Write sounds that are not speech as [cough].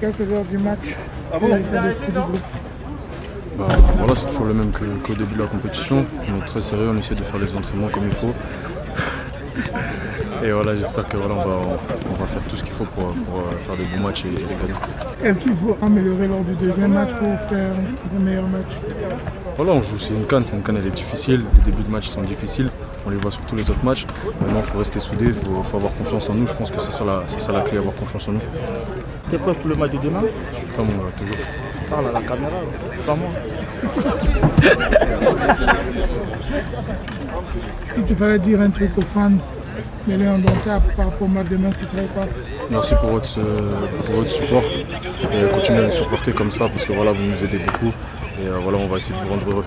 quelques heures du match l'état d'esprit du groupe bah, voilà, c'est toujours le même qu'au début de la compétition. On est très sérieux, on essaie de faire les entraînements comme il faut. Et voilà, j'espère que voilà, on, va, on, va faire tout ce qu'il faut pour, pour, euh, faire des bons matchs et, les gagner. Est-ce qu'il faut améliorer lors du deuxième match pour faire de meilleurs matchs Voilà, on joue, c'est une canne, c'est une canne, elle est difficile. Les débuts de match sont difficiles, on les voit sur tous les autres matchs. Maintenant, il faut rester soudé, il faut, faut, avoir confiance en nous. Je pense que c'est ça, la, ça la clé, avoir confiance en nous. T'es prêt pour le match de demain? Je suis prêt, mon gars, toujours. Parle à la caméra, pas moi. [laughs] Si tu fallait dire un truc aux fans? Merci pour votre, pour votre support. Et continuez à nous supporter comme ça parce que voilà, vous nous aidez beaucoup. Et euh, voilà, on va essayer de vous rendre heureux.